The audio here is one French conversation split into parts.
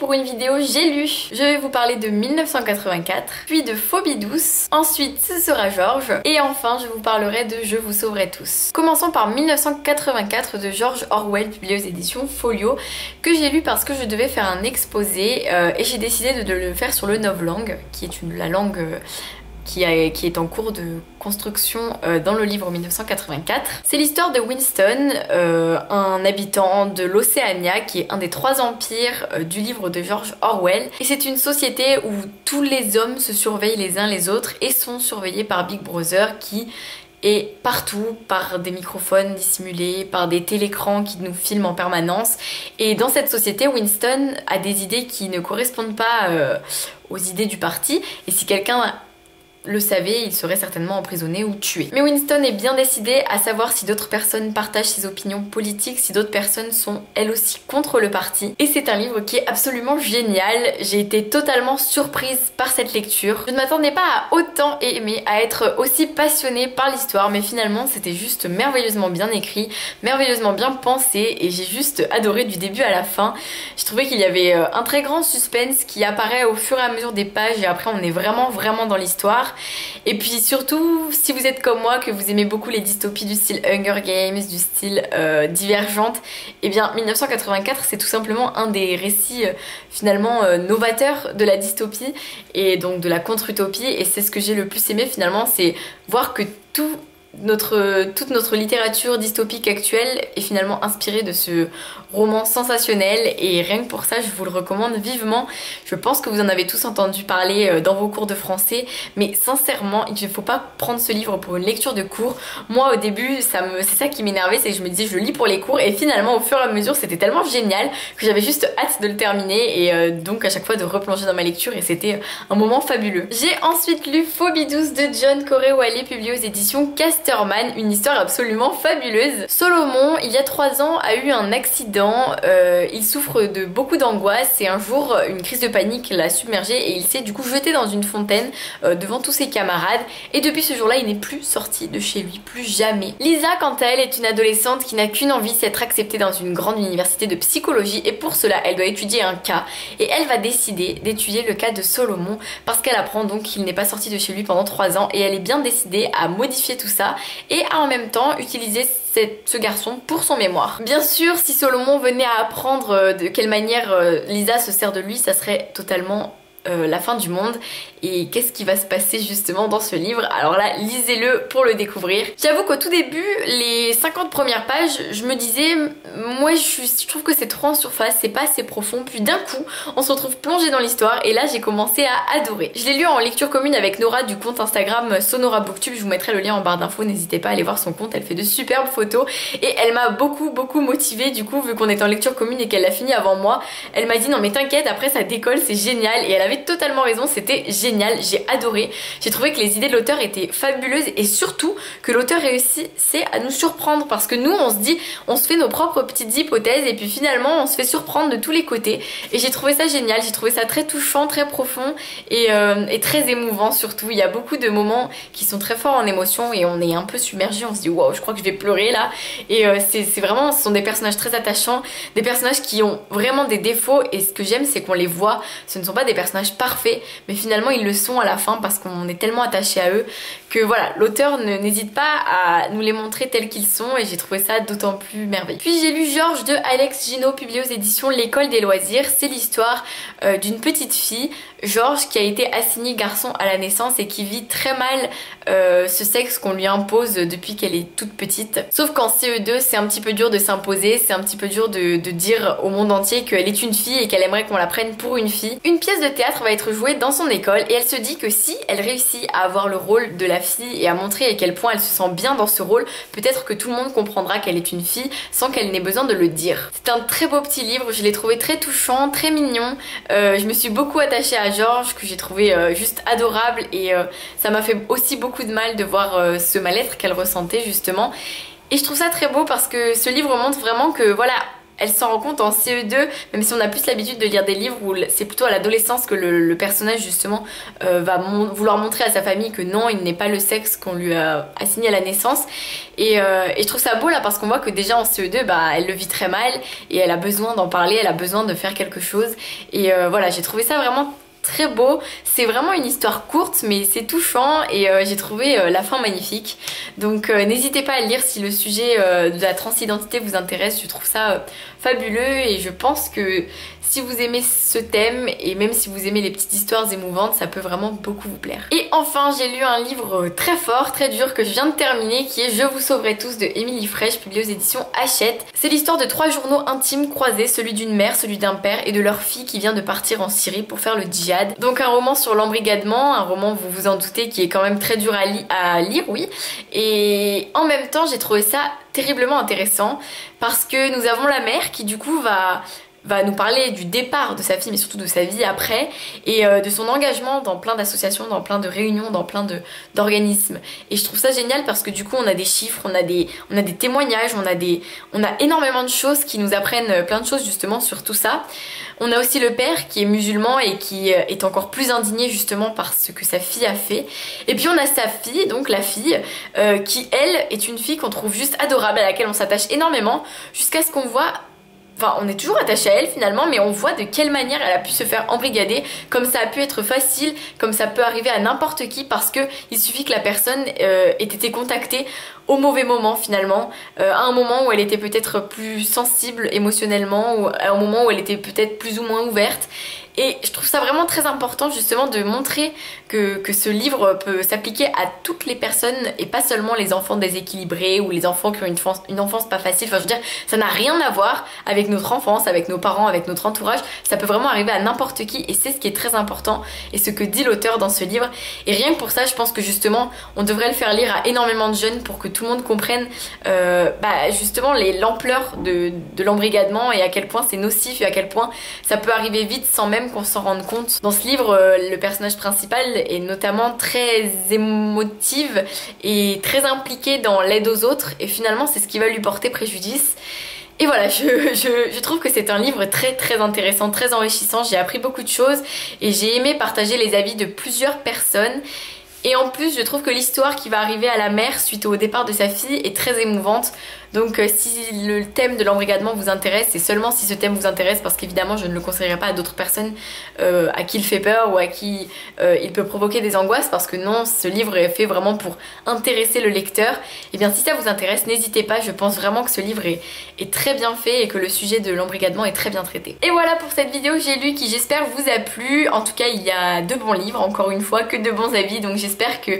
pour une vidéo J'ai lu. Je vais vous parler de 1984, puis de Phobie douce, ensuite ce sera Georges, et enfin je vous parlerai de Je vous sauverai tous. Commençons par 1984 de George Orwell, publié aux éditions Folio, que j'ai lu parce que je devais faire un exposé euh, et j'ai décidé de, le faire sur le novlangue, qui est la langue euh, qui, est en cours de construction euh, dans le livre 1984. C'est l'histoire de Winston, euh, un habitant de l'Océania qui est un des trois empires euh, du livre de George Orwell. Et c'est une société où tous les hommes se surveillent les uns les autres et sont surveillés par Big Brother qui est partout par des microphones dissimulés, par des télécrans qui nous filment en permanence. Et dans cette société, Winston a des idées qui ne correspondent pas aux idées du parti. Et si quelqu'un le savait, il serait certainement emprisonné ou tué. Mais Winston est bien décidé à savoir si d'autres personnes partagent ses opinions politiques, si d'autres personnes sont elles aussi contre le parti. Et c'est un livre qui est absolument génial. J'ai été totalement surprise par cette lecture. Je ne m'attendais pas à autant aimer, à être aussi passionnée par l'histoire, mais finalement c'était juste merveilleusement bien écrit, merveilleusement bien pensé et j'ai juste adoré du début à la fin. Je trouvais qu'il y avait euh, un très grand suspense qui apparaît au fur et à mesure des pages et après on est vraiment vraiment dans l'histoire. Et puis surtout, si vous êtes comme moi, que vous aimez beaucoup les dystopies du style Hunger Games, du style euh, Divergente, et eh bien 1984 c'est tout simplement un des récits euh, finalement euh, novateurs de la dystopie et donc de la contre-utopie. Et c'est ce que j'ai le plus aimé finalement, c'est voir que tout notre, toute notre littérature dystopique actuelle est finalement inspirée de ce roman sensationnel et rien que pour ça je vous le recommande vivement. Je pense que vous en avez tous entendu parler euh, dans vos cours de français mais sincèrement il ne faut pas prendre ce livre pour une lecture de cours. Moi au début c'est ça qui m'énervait c'est que je me disais je lis pour les cours et finalement au fur et à mesure c'était tellement génial que j'avais juste hâte de le terminer et euh, donc à chaque fois de replonger dans ma lecture et c'était un moment fabuleux. J'ai ensuite lu Phobie douce de John Corey publié aux éditions Cast une histoire absolument fabuleuse. Solomon, il y a trois ans, a eu un accident, euh, il souffre de beaucoup d'angoisse et un jour, une crise de panique l'a submergé et il s'est du coup jeté dans une fontaine euh, devant tous ses camarades. Et depuis ce jour-là, il n'est plus sorti de chez lui, plus jamais. Lisa, quant à elle, est une adolescente qui n'a qu'une envie, c'est d'être acceptée dans une grande université de psychologie. Et pour cela, elle doit étudier un cas. Et elle va décider d'étudier le cas de Solomon parce qu'elle apprend donc qu'il n'est pas sorti de chez lui pendant trois ans et elle est bien décidée à modifier tout ça et en même temps utiliser ce garçon pour son mémoire. Bien sûr, si Solomon venait à apprendre euh, de quelle manière euh, Lisa se sert de lui, ça serait totalement euh, la fin du monde et qu'est-ce qui va se passer justement dans ce livre? Alors là, lisez-le pour le découvrir. J'avoue qu'au tout début, les 50 premières pages, je me disais, moi je, trouve que c'est trop en surface, c'est pas assez profond. Puis d'un coup, on se retrouve plongé dans l'histoire et là j'ai commencé à adorer. Je l'ai lu en lecture commune avec Nora du compte Instagram Sonora Booktube, je vous mettrai le lien en barre d'infos, n'hésitez pas à aller voir son compte, elle fait de superbes photos et elle m'a beaucoup beaucoup motivée du coup vu qu'on est en lecture commune et qu'elle l'a fini avant moi. Elle m'a dit non mais t'inquiète, après ça décolle, c'est génial et elle totalement raison, c'était génial, j'ai adoré. J'ai trouvé que les idées de l'auteur étaient fabuleuses et surtout que l'auteur réussissait à nous surprendre parce que nous on se dit, on se fait nos propres petites hypothèses et puis finalement on se fait surprendre de tous les côtés et j'ai trouvé ça génial, j'ai trouvé ça très touchant, très profond et, euh, et, très émouvant surtout. Il y a beaucoup de moments qui sont très forts en émotion et on est un peu submergé, on se dit waouh je crois que je vais pleurer là et euh, c'est vraiment, ce sont des personnages très attachants, des personnages qui ont vraiment des défauts et ce que j'aime c'est qu'on les voit, ce ne sont pas des personnages parfaits, mais finalement ils le sont à la fin parce qu'on est tellement attaché à eux que voilà, l'auteur n'hésite pas à nous les montrer tels qu'ils sont et j'ai trouvé ça d'autant plus merveilleux. Puis j'ai lu Georges de Alex Gino publié aux éditions L'école des loisirs. C'est l'histoire euh, d'une petite fille, Georges, qui a été assigné garçon à la naissance et qui vit très mal euh, ce sexe qu'on lui impose depuis qu'elle est toute petite. Sauf qu'en CE2, c'est un petit peu dur de s'imposer, c'est un petit peu dur de dire au monde entier qu'elle est une fille et qu'elle aimerait qu'on la prenne pour une fille. Une pièce de théâtre va être jouée dans son école et elle se dit que si elle réussit à avoir le rôle de la fille et à montrer à quel point elle se sent bien dans ce rôle, peut-être que tout le monde comprendra qu'elle est une fille sans qu'elle n'ait besoin de le dire. C'est un très beau petit livre, je l'ai trouvé très touchant, très mignon. Euh, je me suis beaucoup attachée à Georges que j'ai trouvé euh, juste adorable et euh, ça m'a fait aussi beaucoup de mal de voir ce mal-être qu'elle ressentait justement. Et je trouve ça très beau parce que ce livre montre vraiment que voilà, elle s'en rend compte en CE2, même si on a plus l'habitude de lire des livres où c'est plutôt à l'adolescence que le, personnage justement euh, va vouloir montrer à sa famille que non, il n'est pas le sexe qu'on lui a assigné à la naissance. Et, euh, et, je trouve ça beau là parce qu'on voit que déjà en CE2, bah, elle le vit très mal et elle a besoin d'en parler, elle a besoin de faire quelque chose. Et euh, voilà, j'ai trouvé ça vraiment très beau. C'est vraiment une histoire courte mais c'est touchant et euh, j'ai trouvé euh, la fin magnifique. Donc euh, n'hésitez pas à lire si le sujet de la transidentité vous intéresse. Je trouve ça fabuleux et je pense que si vous aimez ce thème et même si vous aimez les petites histoires émouvantes, ça peut vraiment beaucoup vous plaire. Et enfin, j'ai lu un livre très fort, très dur que je viens de terminer qui est Je vous sauverai tous de Émilie Fraîche, publié aux éditions Hachette. C'est l'histoire de trois journaux intimes croisés, celui d'une mère, celui d'un père et de leur fille qui vient de partir en Syrie pour faire le djihad. Donc un roman sur l'embrigadement, un roman, vous vous en doutez, qui est quand même très dur à, à lire, oui. Et en même temps, j'ai trouvé ça terriblement intéressant parce que nous avons la mère qui du coup va va nous parler du départ de sa fille mais surtout de sa vie après et euh, de son engagement dans plein d'associations, dans plein de réunions, dans plein d'organismes. Et je trouve ça génial parce que du coup on a des chiffres, on a des, on a des témoignages, on a, des, on a énormément de choses qui nous apprennent euh, plein de choses justement sur tout ça. On a aussi le père qui est musulman et qui euh, est encore plus indigné justement par ce que sa fille a fait. Et puis on a sa fille, donc la fille, qui elle est une fille qu'on trouve juste adorable, à laquelle on s'attache énormément, jusqu'à ce qu'on voit Enfin, on est toujours attaché à elle finalement, mais on voit de quelle manière elle a pu se faire embrigader, comme ça a pu être facile, comme ça peut arriver à n'importe qui, parce que il suffit que la personne euh, ait été contactée au mauvais moment finalement, euh, à un moment où elle était peut-être plus sensible émotionnellement, ou à un moment où elle était peut-être plus ou moins ouverte. Et je trouve ça vraiment très important justement de montrer que, que ce livre peut s'appliquer à toutes les personnes et pas seulement les enfants déséquilibrés ou les enfants qui ont une enfance, pas facile. Enfin je veux dire, ça n'a rien à voir avec notre enfance, avec nos parents, avec notre entourage. Ça peut vraiment arriver à n'importe qui et c'est ce qui est très important et ce que dit l'auteur dans ce livre. Et rien que pour ça, je pense que justement, on devrait le faire lire à énormément de jeunes pour que tout le monde comprenne euh, bah, justement l'ampleur de, de l'embrigadement et à quel point c'est nocif et à quel point ça peut arriver vite sans même qu'on s'en rende compte. Dans ce livre, euh, le personnage principal est notamment très émotive et très impliqué dans l'aide aux autres et finalement c'est ce qui va lui porter préjudice. Et voilà, je, je, trouve que c'est un livre très très intéressant, très enrichissant, j'ai appris beaucoup de choses et j'ai aimé partager les avis de plusieurs personnes. Et en plus, je trouve que l'histoire qui va arriver à la mère suite au départ de sa fille est très émouvante. Donc euh, si le thème de l'embrigadement vous intéresse, et seulement si ce thème vous intéresse, parce qu'évidemment je ne le conseillerais pas à d'autres personnes euh, à qui il fait peur ou à qui euh, il peut provoquer des angoisses, parce que non, ce livre est fait vraiment pour intéresser le lecteur. Et eh bien si ça vous intéresse, n'hésitez pas, je pense vraiment que ce livre est, est très bien fait et que le sujet de l'embrigadement est très bien traité. Et voilà pour cette vidéo, j'ai lu qui j'espère vous a plu. En tout cas, il y a de bons livres, encore une fois, que de bons avis, donc j'espère que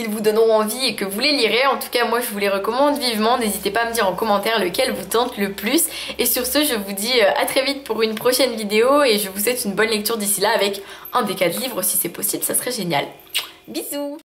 ils vous donneront envie et que vous les lirez. En tout cas, moi, je vous les recommande vivement. N'hésitez pas à me dire en commentaire lequel vous tente le plus. Et sur ce, je vous dis euh, à très vite pour une prochaine vidéo et je vous souhaite une bonne lecture d'ici là avec un des quatre livres si c'est possible, ça serait génial. Bisous